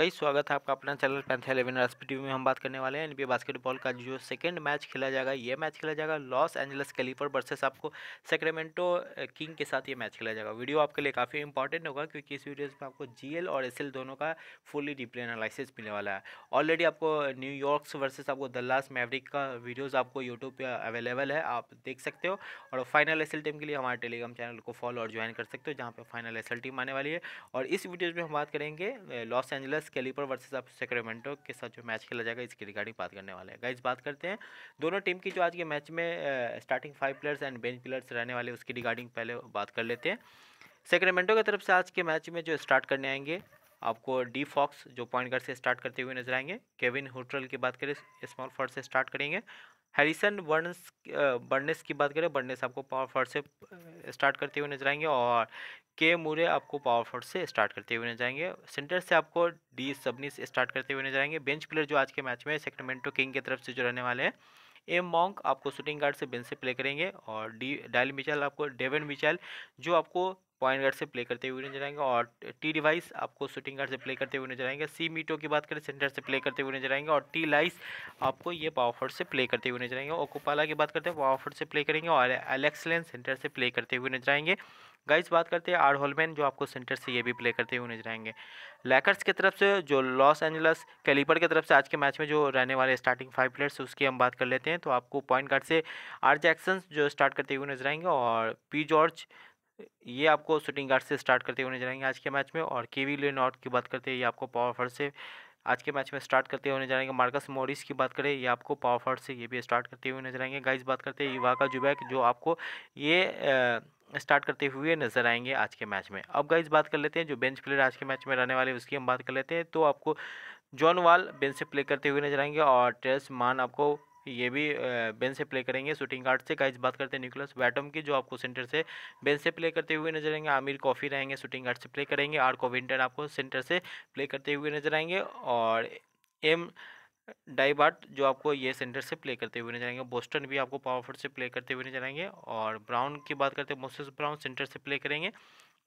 कई स्वागत है आपका अपना चैनल पैंथा इलेवन टी में हम बात करने वाले हैं। एनबीए बास्केटबॉल का जो सेकंड मैच खेला जाएगा, ये मैच खेला जाएगा लॉस एंजल्स कैलीफर वर्सेस आपको सेक्रेमेंटो किंग के साथ ये मैच खेला जाएगा। वीडियो आपके लिए काफ़ी इंपॉर्टेंट होगा क्योंकि इस वीडियो में आपको GL और SL दोनों का फुली डिप्ले एनालिसिस मिलने वाला है। ऑलरेडी आपको न्यूयॉर्क वर्सेस आपको दल्लास मैवरिक का वीडियोज़ आपको यूट्यूब पर अवेलेबल है, आप देख सकते हो। और फाइनल SL टीम के लिए हमारे टेलीग्राम चैनल को फॉलो और ज्वाइन कर सकते हो, जहाँ पर फाइनल SL टीम आने वाली है। और इस वीडियो में हम बात करेंगे लॉस एंजल्स कैलीपर वर्सेस आप सेक्रेमेंटो के साथ जो मैच खेला जाएगा, इसकी रिगार्डिंग बात करने वाले हैं। गाइज़ बात करते हैं। दोनों टीम की जो आज के मैच में starting five players and bench players रहने वाले, उसकी रिगार्डिंग पहले बात कर लेते हैं। सेक्रेमेंटो की तरफ़ से आज के मैच में जो स्टार्ट करने आएँगे, आपको डी फॉक्स जो पॉइंट गार्ड से स्टार्ट करते हुए नज़र आएँगे। केविन होटल की बात करें स्मॉल फॉर्ड से स्टार्ट करेंगे। हैरिसन बर्नस बर्नेस की बात करें बर्नेस आपको पावर फॉर्ड से स्टार्ट करते हुए नज़र आएँगे और के मूरे आपको पावर फोर्ड से स्टार्ट करते हुए नज़र आएँगे। सेंटर से आपको डी सबनी से स्टार्ट करते हुए नज़र आएँगे। बेंच प्लेयर जो आज के मैच में सेक्टमेंटो किंग की तरफ़ से जो रहने वाले हैं एम मॉन्क आपको शूटिंग गार्ड से बेंच से प्ले करेंगे और डी, डायल मिचल आपको डेवन मिचल जो आपको पॉइंट गार्ड से प्ले करते हुए नज़र आएँगे और टी डिवाइस आपको शूटिंग गार्ड से प्ले करते हुए नज़र आएँगे सी मीटो की बात करें, सेंटर से प्ले करते हुए नज़र आएँगे और टी लाइस आपको ये पावरफोर्ड से प्ले करते हुए नज़र आएँगे ओकोपाला की बात करते हैं पावरफोर्ड से प्ले करेंगे और एलेक्सलेन सेंटर से प्ले करते हुए नज़र आएँगे गाइस बात करते हैं, आर होलमैन जो आपको सेंटर से ये भी प्ले करते हुए नज़र आएँगे लैकर्स की तरफ़ से जो लॉस एंजलस कैलीपर की तरफ़ से आज के मैच में जो रहने वाले स्टार्टिंग फाइव प्लेयर्स उसकी हम बात कर लेते हैं। तो आपको पॉइंट गार्ड से आर जैक्सन जो स्टार्ट करते हुए नज़र आएँगे और पी जॉर्ज ये आपको शूटिंग गार्ड से स्टार्ट करते हुए नज़र आएँगे आज के मैच में और केवी लेनॉट की बात करते हैं, ये आपको पावर फ़र्स्ट से आज के मैच में स्टार्ट करते हुए नज़र आएँगे। मार्कस मोरिस की बात करें, ये आपको पावर फ़र्स्ट से ये भी स्टार्ट करते हुए नज़र आएँगे। गाइस बात करते हैं युवा का जुबैक जो आपको ये स्टार्ट करते हुए नज़र आएँगे आज के मैच में। अब गाइज़ बात कर लेते हैं जो बेंच प्लेयर आज के मैच में रहने वाले उसकी हम बात कर लेते हैं। तो आपको जॉन वाल बेंच से प्ले करते हुए नज़र आएँगे और टेस मान आपको ये भी बेंच से प्ले करेंगे। शूटिंग गार्ड से। गाइज़ बात करते हैं निकोलस बैटम की, जो आपको सेंटर से बेंच से प्ले करते हुए नज़र आएँगे। आमिर कॉफ़ी रहेंगे, शूटिंग गार्ड से प्ले करेंगे। आर कोविंटन आपको सेंटर से प्ले करते हुए नज़र आएँगे। और एम डाइबाट जो आपको ये सेंटर से प्ले करते हुए नज़र आएँगे। बोस्टन भी आपको पावरफुल से प्ले करते हुए नज़र आएँगे। और ब्राउन की बात करते हैं, मोसेस ब्राउन सेंटर से प्ले करेंगे।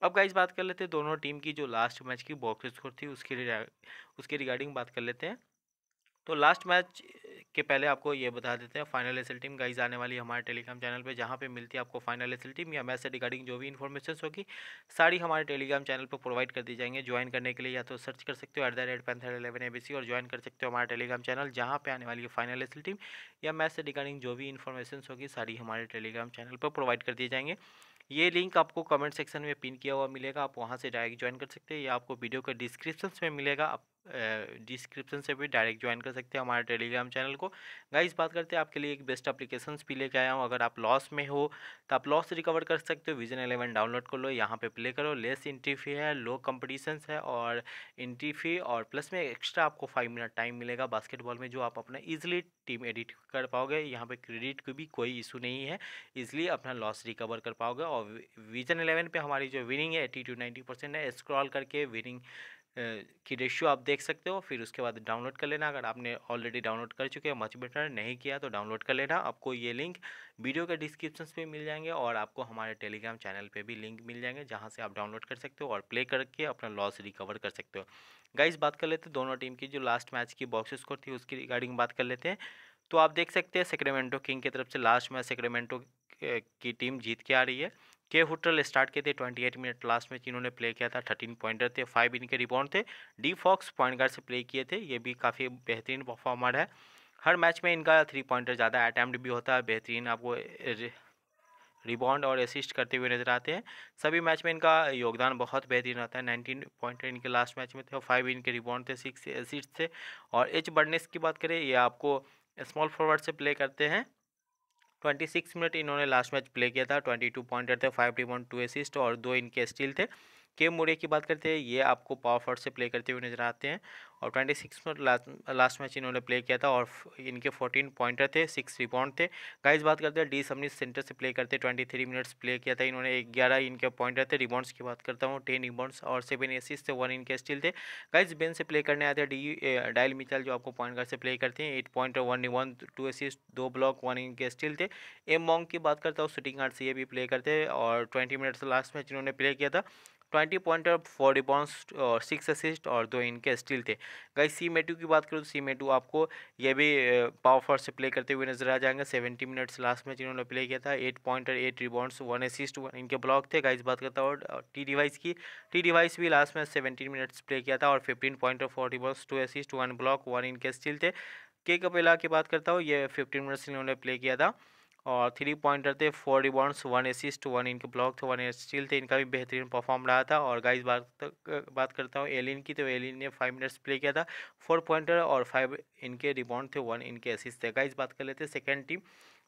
अब गाइज़ बात कर लेते हैं दोनों टीम की, जो लास्ट मैच की बॉक्स स्कोर थी, उसकी उसके रिगार्डिंग बात कर लेते हैं। तो लास्ट मैच के पहले आपको ये बता देते हैं फाइनल एस टीम गाइज़ आने वाली हमारे टेलीग्राम चैनल पे, जहाँ पे मिलती है आपको फाइनल एस टीम या मैच से रिगार्डिंग जो भी इन्फॉर्मेशन होगी, सारी हमारे टेलीग्राम चैनल पर प्रोवाइड कर दी जाएँगे ज्वाइन करने के लिए, या तो सर्च कर सकते हो at the rate Panther eleven A और ज्वाइन कर सकते हो हमारे टेलीग्राम चैनल जहाँ पर आने वाली है फाइनल एस टीम या मैच से रिगार्डिंग जो भी इन्फॉर्मेशन होगी, सारी हमारे टेलीग्राम चैनल पर प्रोवाइड कर दिए जाएँगे। ये लिंक आपको कमेंट सेक्शन में पिन किया हुआ मिलेगा, आप वहाँ से डायरेक्ट ज्वाइन कर सकते हैं, या आपको वीडियो के डिस्क्रिप्शन में मिलेगा, आप डिस्क्रिप्शन से भी डायरेक्ट ज्वाइन कर सकते हैं हमारे टेलीग्राम चैनल को। गाइस बात करते हैं आपके लिए एक बेस्ट एप्लीकेशन भी लेके आया हूँ। अगर आप लॉस में हो तो आप लॉस रिकवर कर सकते हो। विजन एलेवन डाउनलोड कर लो, यहाँ पे प्ले करो। लेस इंट्री फ़ी है लो कंपटीशन है और इंट्री फ़ी और प्लस में एक्स्ट्रा आपको फाइव मिनट टाइम मिलेगा बास्केटबॉल में, जो आप अपना ईजिली टीम एडिट कर पाओगे। यहाँ पे क्रेडिट की भी कोई इशू नहीं है। इसलिए अपना लॉस रिकवर कर पाओगे और विजन एलेवन पे हमारी जो विनिंग है एटी टू नाइन्टी परसेंट है। स्क्रॉल करके विनिंग की रेशियो आप देख सकते हो, फिर उसके बाद डाउनलोड कर लेना। अगर आपने ऑलरेडी डाउनलोड कर चुके हैं, मच बेटर नहीं किया तो डाउनलोड कर लेना। आपको ये लिंक वीडियो के डिस्क्रिप्शन पे मिल जाएँगे और आपको हमारे टेलीग्राम चैनल पे भी लिंक मिल जाएँगे, जहाँ से आप डाउनलोड कर सकते हो और प्ले करके अपना लॉस रिकवर कर सकते हो। गाइज़ बात कर लेते हैं दोनों टीम की, जो लास्ट मैच की बॉक्स स्कोर थी उसकी रिगार्डिंग बात कर लेते हैं। तो आप देख सकते हैं, सेक्रेमेंटो किंग की तरफ़ से लास्ट मैच सेक्रेमेंटो की टीम जीत के आ रही है। के हुट्रल स्टार्ट किए थे ट्वेंटी एट मिनट लास्ट में इन्होंने प्ले किया था, थर्टीन पॉइंटर थे, फाइव इनके रिबाउंड थे। डी फॉक्स पॉइंट गार्ड से प्ले किए थे, ये भी काफ़ी बेहतरीन परफॉर्मर है। हर मैच में इनका थ्री पॉइंटर ज़्यादा अटैम्प्ट भी होता है, बेहतरीन आपको रिबाउंड और असिस्ट करते हुए नज़र आते हैं। सभी मैच में इनका योगदान बहुत बेहतरीन रहता है। नाइनटीन पॉइंट इनके लास्ट मैच में थे और फाइव इनके रिबाउंड थे, सिक्स असिस्ट थे। और एच बर्नेस की बात करें, ये आपको स्मॉल फॉरवर्ड से प्ले करते हैं। ट्वेंटी सिक्स मिनट इन्होंने लास्ट मैच प्ले किया था, ट्वेंटी टू पॉइंटर थे, फाइव रिबाउंड टू असिस्ट और दो इनके स्टील थे। के मोरे की बात करते हैं, ये आपको पावर फॉर्ड से प्ले करते हुए नज़र आते हैं। और ट्वेंटी सिक्स में लास्ट लास्ट मैच इन्होंने प्ले किया था और इनके फोर्टीन पॉइंटर थे, सिक्स रिबाउंड थे। गाइस बात करते हैं, डी सबनी सेंटर से प्ले करते ट्वेंटी थ्री मिनट्स प्ले किया था इन्होंने, ग्यारह इनके पॉइंटर थे, रिबाउंड्स की बात करता हूँ, टेन रिबाउंड्स और सेवन एसिस थे, वन इनके स्टिल थे। गाइज़ बेन से प्ले करने आते हैं, डी डायल मिचल जो आपको पॉइंट गार्ड से प्ले करते हैं, eight point one one two assist दो ब्लॉक, वन इनके स्टिल थे। एम मॉन्ग की बात करता हूँ शूटिंग गार्ड से ये भी प्ले करते और ट्वेंटी मिनट्स लास्ट मैच इन्होंने प्ले किया था। ट्वेंटी पॉइंटर फोर रिबॉन्स और सिक्स असिस्ट और दो इनके स्टील थे। गाइस, सी मेटू की बात करूँ तो सी मेटू आपको ये भी पावर से प्ले करते हुए नज़र आ जाएँगे। सेवेंटी मिनट्स लास्ट में जिन्होंने प्ले किया था, eight pointer eight rebounds, one assist इनके ब्लॉक थे। गाइस, बात करता हूँ टी डिवाइस की। टी डिवाइस भी लास्ट में सेवेंटीन मिनट्स प्ले किया था और fifteen pointer four rebounds two assist, one block, one इनके स्टील थे। के कपेला की बात करता हूँ, ये फिफ्टीन मिनट्स इन्होंने प्ले किया था। और थ्री पॉइंटर थे four rebounds one assist one इनके ब्लॉक थे वन स्टील थे। इनका भी बेहतरीन परफॉर्म रहा था। और गाइस बात बात करता हूँ एलिन की तो एलिन ने फाइव मिनट्स प्ले किया था। फोर पॉइंटर और फाइव इनके रिबॉन्ड थे वन इनके असिस्ट थे। गाइस बात कर लेते हैं सेकेंड टीम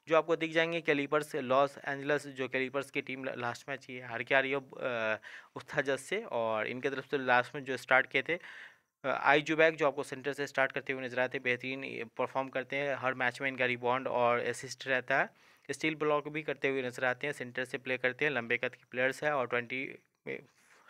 जो आपको दिख जाएँगे कैलीपर्स लॉस एंजलस जो कैलीपर्स की टीम लास्ट मैच ये हार के आ रही है उत्थाजस से। और इनके तरफ़ से लास्ट में जो स्टार्ट किए थे आई जुबैक जो आपको सेंटर से स्टार्ट करते हुए नज़र आते हैं, बेहतरीन परफॉर्म करते हैं। हर मैच में इनका रिबॉन्ड और असिस्ट रहता है। स्टील ब्लॉक भी करते हुए नज़र आते हैं, सेंटर से प्ले करते हैं। लंबे कद के प्लेयर्स है और ट्वेंटी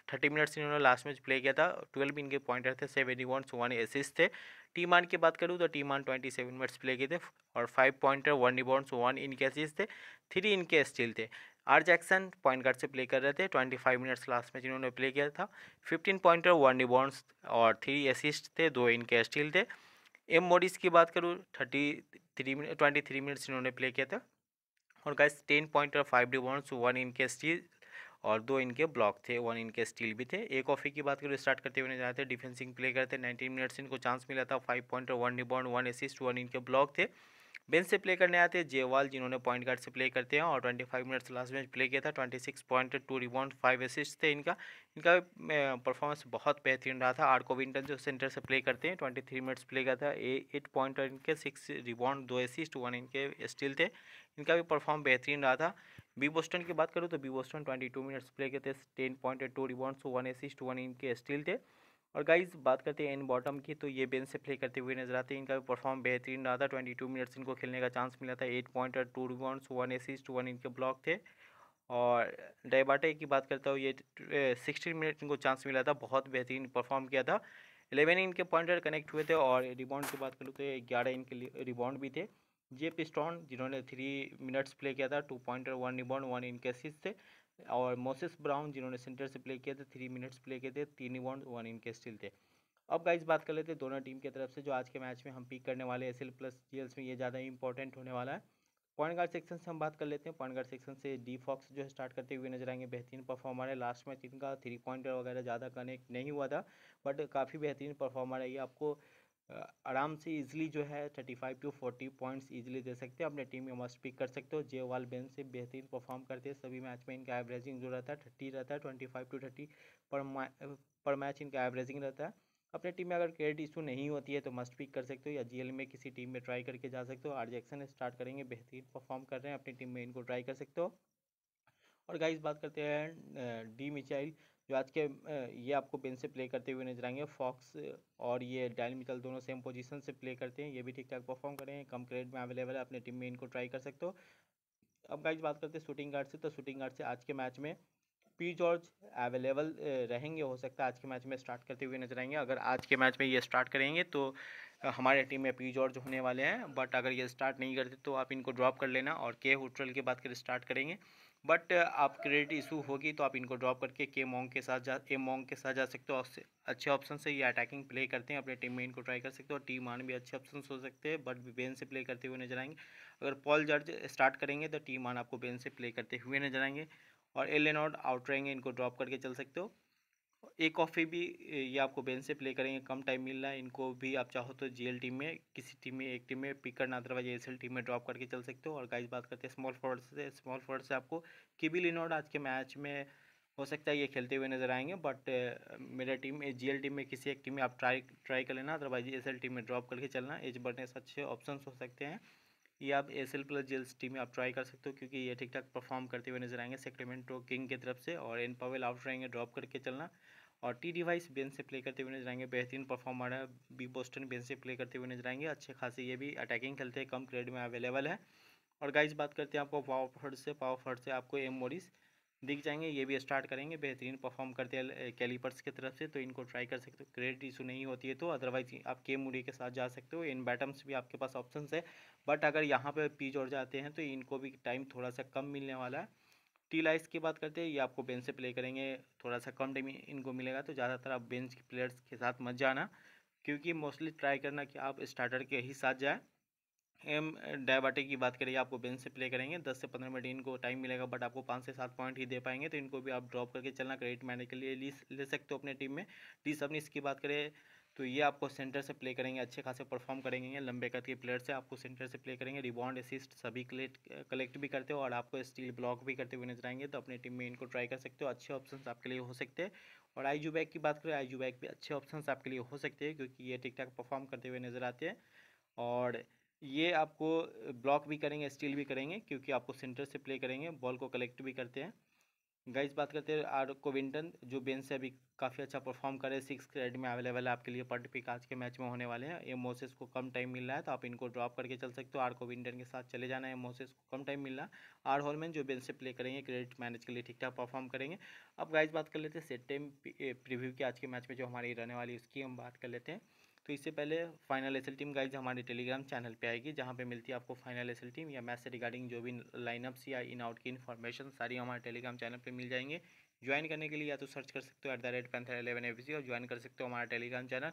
थर्टी मिनट्स इन्होंने लास्ट मैच प्ले किया था। ट्वेल्व इनके पॉइंटर थे सेवन रिबॉन्ड्स, वन एसिस्ट थे। टीम मान की बात करूँ तो टीम मान ट्वेंटी सेवन मिनट्स प्ले किए थे और five pointer, one rebounds, one इनके असिस्ट थे, थ्री इनके स्टील थे। आर जैक्सन पॉइंट गार्ड से प्ले कर रहे थे twenty five minutes last match इन्होंने प्ले किया था। फिफ्टीन पॉइंटर वन रिबॉन्ड्स और थ्री असिस्ट थे, दो इनके स्टील थे। एम मोडिस की बात करूँ thirty three minute twenty three minutes इन्होंने प्ले किया था। और गाइस टेन पॉइंट और फाइव रिबाउंड्स वन इनके स्टील और दो इनके ब्लॉक थे वन इनके स्टील भी थे। एक ऑफी की बात करूँ स्टार्ट करते हुए जाते थे डिफेंसिंग प्ले करते नाइनटीन मिनट्स इनको चांस मिला था फाइव पॉइंट और one rebound one assist one इनके ब्लॉक थे। बेंच से प्ले करने आते हैं, जेवाल जिन्होंने पॉइंट गार्ड से प्ले करते हैं, और twenty five minutes last match play किया था twenty six point two rebound five assist थे इनका। इनका परफॉर्मेंस बहुत बेहतरीन रहा था। आर्को विंटन जो सेंटर से प्ले करते हैं ट्वेंटी थ्री मिनट्स प्ले किया था एट पॉइंट इनके सिक्स रिबाउंड दो असिस्ट वन इनके स्टिल थे। इनका भी परफॉर्म बेहतरीन रहा था। बी बोस्टन की बात करूँ तो B Boston twenty two minutes play किए थे ten point two rebound one assist one इनके स्टिल थे। और गाइज़ बात करते हैं इन बॉटम की तो ये बेंच से प्ले करते हुए नज़र आते हैं। इनका परफॉर्म बेहतरीन रहा था। ट्वेंटी टू मिनट्स इनको खेलने का चांस मिला था। एट पॉइंट और two rebounds one assist one इनके ब्लॉक थे। और डाइबाटे की बात करता हूँ, ये सिक्सटीन मिनट इनको चांस मिला था। बहुत बेहतरीन परफॉर्म किया था। एलेवन इनके पॉइंटर कनेक्ट हुए थे और रिबाउंड की बात करूँ तो ग्यारह इनके रिबाउंड भी थे। जे पिस्टॉन जिन्होंने थ्री मिनट्स प्ले किया था two pointer one rebound one इनके असिस्ट थे। और मोसिस ब्राउन जिन्होंने सेंटर से प्ले किए थे थ्री मिनट्स प्ले किए थे, तीन रिबाउंड वन इनके स्टिल थे। अब गाइज़ बात कर लेते हैं दोनों टीम की तरफ़ से, जो आज के मैच में हम पिक करने वाले एस एल प्लस जी में ये ज़्यादा इंपॉर्टेंट होने वाला है। पॉइंट गार्ड सेक्शन से हम बात कर लेते हैं। पॉइंट गार्ड सेक्शन से डी फॉक्स जो स्टार्ट करते हुए नज़र आएँगे। बेहतरीन परफॉर्मर है। लास्ट मैच इनका थ्री पॉइंटर वगैरह ज़्यादा कनेक्ट नहीं हुआ था बट काफ़ी बेहतरीन परफॉर्मर है ये। आपको आराम से इजीली जो है thirty five to forty points easily दे सकते हैं। अपने टीम में मस्ट पिक कर सकते हो। जे वाल बेन से बेहतरीन परफॉर्म करते हैं। सभी मैच में इनका एवरेजिंग जो रहता है थर्टी रहता है। ट्वेंटी फाइव टू थर्टी पर पर मैच इनका एवरेजिंग रहता है। अपने टीम में अगर क्रेडिट इशू नहीं होती है तो मस्ट पिक कर सकते हो या जीएल में किसी टीम में ट्राई करके जा सकते हो। आर जैक्सन स्टार्ट करेंगे, बेहतरीन परफॉर्म कर रहे हैं। अपनी टीम में इनको ट्राई कर सकते हो। और गाइस बात करते हैं डी मिचाइल जो आज के ये आपको बेंच से प्ले करते हुए नज़र आएँगे। फॉक्स और ये डायल मिचल दोनों सेम पोजीशन से प्ले करते हैं। ये भी ठीक ठाक परफॉर्म करें कम क्रेडिट में अवेलेबल है। अपने टीम में इनको ट्राई कर सकते हो। अब गाइज़ बात करते हैं शूटिंग गार्ड से। तो शूटिंग गार्ड से आज के मैच में पी जॉर्ज अवेलेबल रहेंगे। हो सकता है आज के मैच में स्टार्ट करते हुए नज़र आएँगे। अगर आज के मैच में ये स्टार्ट करेंगे तो हमारे टीम में पी जॉर्ज होने वाले हैं। बट अगर ये स्टार्ट नहीं करते तो आप इनको ड्रॉप कर लेना और के हुट्रल के बात कर स्टार्ट करेंगे। बट आप क्रेडिट इशू होगी तो आप इनको ड्रॉप करके के मोंग के साथ जा ए मोंग के साथ जा सकते हो। अच्छे ऑप्शन से ये अटैकिंग प्ले करते हैं। अपने टीम में इनको ट्राई कर सकते हो। टी मान भी अच्छे ऑप्शन हो सकते हैं बट बेन से प्ले करते हुए नज़र आएँगे। अगर पॉल जर्ज स्टार्ट करेंगे तो टीम आन आपको बेन से प्ले करते हुए नज़र आएँगे। और एल एन आउट रहेंगे, इनको ड्रॉप करके चल सकते हो। एक ऑफ़ भी ये आपको बेंच से प्ले करेंगे, कम टाइम मिल रहा है। इनको भी आप चाहो तो जीएल टीम में, किसी टीम में, एक टीम में पिक करना अदरवाइज़ एसएल टीम में ड्रॉप करके चल सकते हो। और गाइस बात करते हैं स्मॉल फॉर्ड से स्मॉल फॉर्ड से आपको किबी लिनोड आज के मैच में हो सकता है ये खेलते हुए नज़र आएँगे। बट मेरे टीम जी टीम में किसी एक टीम में आप ट्राई ट्राई कर लेना अदरवाइज़ एसएल टीम में ड्रॉप करके चलना। एज बढ़ने से अच्छे ऑप्शन हो सकते हैं। ये आप S L plus gels team में आप ट्राई कर सकते हो, क्योंकि ये ठीक ठाक परफॉर्म करते हुए नज़र आएँगे। सेक्रेमेंटो किंग की तरफ़ से और एन पावेल आउट रहेंगे ड्रॉप करके चलना। और टी डिवाइस बेंच से प्ले करते हुए नज़र आएँगे बेहतरीन परफॉर्मर है बी बोस्टन बेंच से प्ले करते हुए नज़र आएँगे अच्छे खासे ये भी अटैकिंग खेलते हैं, कम क्रेड में अवेलेबल है। और गाइस बात करते हैं आपको पावर से। पावर से आपको एम मोरिस दिख जाएँगे, ये भी स्टार्ट करेंगे। बेहतरीन परफॉर्म करते हैं कैलीपर्स की तरफ़ से। तो इनको ट्राई कर सकते हो। क्रेडिट इशू नहीं होती है तो अदरवाइज़ आप के मुरी के साथ जा सकते हो। इन बैटम्स भी आपके पास ऑप्शन है। बट अगर यहाँ पे पी जोड़ जाते हैं तो इनको भी टाइम थोड़ा सा कम मिलने वाला है। टी लाइस की बात करते हैं, ये आपको बेंच से प्ले करेंगे थोड़ा सा कम टाइम इनको मिलेगा तो ज़्यादातर आप बेंच के प्लेयर्स के साथ मत जाना, क्योंकि मोस्टली ट्राई करना कि आप स्टार्टर के ही साथ जाए। एम, डायबाटे की बात करिए आपको बेंच से प्ले करेंगे, दस से पंद्रह मिनट इनको टाइम मिलेगा, बट आपको पाँच से सात पॉइंट ही दे पाएँगे तो इनको भी आप ड्रॉप करके चलना, क्रेडिट मैने के लिए ले सकते हो अपने टीम में। टी सबनी इसकी बात करें तो ये आपको सेंटर से प्ले करेंगे, अच्छे खासे परफॉर्म करेंगे लंबे कद के प्लेयर से आपको सेंटर से प्ले करेंगे रिबॉन्ड असिस्ट सभी कलेक्ट कलेक्ट भी करते हो और आपको स्टील ब्लॉक भी करते हुए नज़र आएँगे तो अपने टीम में इनको ट्राई कर सकते हो, अच्छे ऑप्शन आपके लिए हो सकते हैं। और आई बैग की बात करें आई बैग भी अच्छे ऑप्शन आपके लिए हो सकते हैं, क्योंकि ये ठीक ठाक परफॉर्म करते हुए नज़र आते हैं। और ये आपको ब्लॉक भी करेंगे स्टील भी करेंगे, क्योंकि आपको सेंटर से प्ले करेंगे बॉल को कलेक्ट भी करते हैं। गाइस, बात करते हैं आर कोविंटन, जो बेंच से अभी काफ़ी अच्छा परफॉर्म करे सिक्स क्रेड में अवेलेबल है आपके लिए पर पिक आज के मैच में होने वाले हैं। ये मोसेस को कम टाइम मिल रहा है तो आप इनको ड्रॉप करके चल सकते हो। आर कोविंटन के साथ चले जाना है मोसेस को कम टाइम मिल रहा है। आर हॉलमैन जो बेंच से प्ले करेंगे क्रेडिट मैनेज के लिए ठीक ठाक परफॉर्म करेंगे। अब गाइज़ बात कर लेते हैं सेट टाइम प्रिव्यू की आज के मैच में जो हमारी रहने वाली उसकी हम बात कर लेते हैं। तो इससे पहले फाइनल एसएल टीम गाइज़ हमारे टेलीग्राम चैनल पे आएगी, जहाँ पे मिलती है आपको फाइनल एस टीम या मैच से रिगार्डिंग जो भी लाइनअप्स या इन आउट की इन्फॉर्मेशन सारी हमारे टेलीग्राम चैनल पे मिल जाएँगे। ज्वाइन करने के लिए या तो सर्च कर सकते हो at the rate Panther eleven A और ज्वाइन कर सकते हो हमारा टेलीग्राम चैनल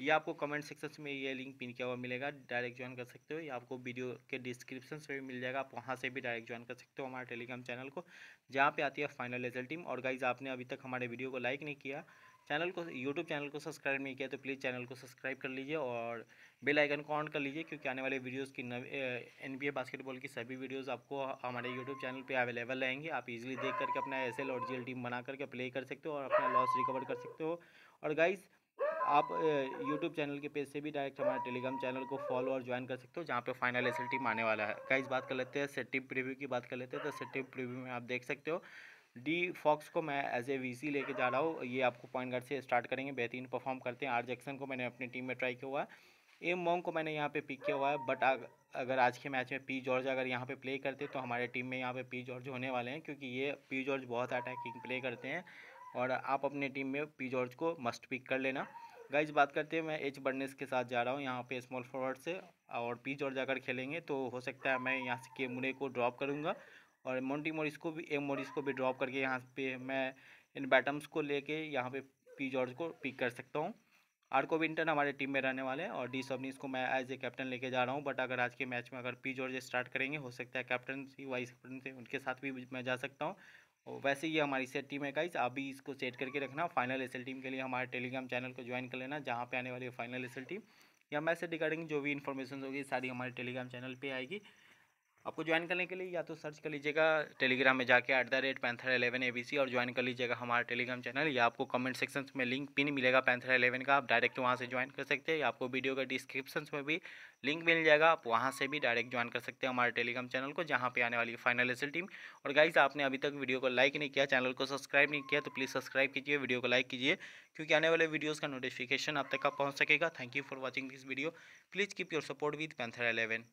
या आपको कमेंट सेक्शन में ये लिंक पिन किया हुआ मिलेगा डायरेक्ट ज्वाइन कर सकते हो। या आपको वीडियो के डिस्क्रिप्शन से भी मिल जाएगा, आप वहाँ से भी डायरेक्ट ज्वाइन कर सकते हो हमारे टेलीग्राम चैनल को, जहाँ पे आती है फाइनल रिज़ल्ट टीम और गाइज़ आपने अभी तक हमारे वीडियो को लाइक नहीं किया चैनल को यूट्यूब चैनल को सब्सक्राइब नहीं किया तो प्लीज़ चैनल को सब्सक्राइब कर लीजिए और बेल आइकन को ऑन कर लीजिए क्योंकि आने वाले वीडियोस की नव एन बास्केटबॉल की सभी वीडियोस आपको हमारे यूट्यूब चैनल पे अवेलेबल रहेंगे। आप इजीली देख करके अपना एस और जी टीम बना करके प्ले कर सकते हो और अपना लॉस रिकवर कर सकते हो। और गाइज़ आप यूट्यूब चैनल के पेज से भी डायरेक्ट हमारे टेलीग्राम चैनल को फॉलो और ज्वाइन कर सकते हो, जहाँ पे फाइनल एसएल टीम आने वाला है। गाइज़ बात कर लेते हैं सेटिव प्रीव्यू की बात कर लेते हैं तो सेटिव प्रीव्यू में आप देख सकते हो। डी फॉक्स को मैं एज ए वी लेके जा रहा हूँ। ये आपको पॉइंट गार्ड से स्टार्ट करेंगे, बेहतरीन परफॉर्म करते हैं। आर जैक्सन को मैंने अपनी टीम में ट्राई किया हुआ है। एम मोंग को मैंने यहाँ पे पिक किया हुआ है। बट अगर आज के मैच में पी जॉर्ज अगर यहाँ पे प्ले करते तो हमारे टीम में यहाँ पे पी जॉर्ज होने वाले हैं, क्योंकि ये पी जॉर्ज बहुत अटैकिंग प्ले करते हैं और आप अपने टीम में पी जॉर्ज को मस्ट पिक कर लेना। गाइज़ बात करते हैं, मैं एच बर्नेस के साथ जा रहा हूँ, यहाँ पे स्मॉल फॉरवर्ड से और पी जॉर्ज अगर खेलेंगे तो हो सकता है मैं यहाँ से के मुने को ड्रॉप करूँगा। और मोन्टी मोरिस को भी एम मोरिस को भी ड्रॉप करके यहाँ पे मैं इन बैटम्स को लेके यहाँ पे पी जॉर्ज को पिक कर सकता हूँ। आर्को विंटन हमारे टीम में रहने वाले हैं और डी सबनीस को मैं एज ए कैप्टन लेके जा रहा हूँ बट अगर आज के मैच में अगर पी जॉर्ज स्टार्ट करेंगे, हो सकता है कैप्टन सी वाइस कैप्टन से उनके साथ भी मैं जा सकता हूँ। और वैसे ये हमारी सेट टीम है गाइस आप भी इसको सेट करके रखना फाइनल एसएल टीम के लिए हमारे टेलीग्राम चैनल को ज्वाइन कर लेना, जहाँ पे आने वाली है फाइनल एसएल टीम या से रिगार्डिंग जो भी इन्फॉर्मेशन होगी, सारी हमारे टेलीग्राम चैनल पर आएगी। आपको ज्वाइन करने के लिए या तो सर्च कर लीजिएगा टेलीग्राम में जाके at the rate Panther eleven A B C और ज्वाइन कर लीजिएगा हमारा टेलीग्राम चैनल या आपको कमेंट सेक्शन में लिंक पिन मिलेगा पैंथर एलेवन का। आप डायरेक्ट वहाँ से ज्वाइन कर सकते हैं आपको वीडियो का डिस्क्रिप्शन में भी लिंक मिल जाएगा। आप वहाँ से भी डायरेक्ट ज्वाइन कर सकते हैं हमारे टेलीग्राम चैनल को जहाँ पे आने वाली फाइनल एस टीम और गाइज़ आपने अभी तक वीडियो को लाइक नहीं किया चैनल को सब्सक्राइब नहीं किया तो प्लीज़ सब्सक्राइब कीजिए वीडियो को लाइक कीजिए, क्योंकि आने वाले वीडियोज़ का नोटिफिकेशन आप तक पहुँच सकेगा। Thank you for watching this video please keep your support with Panther eleven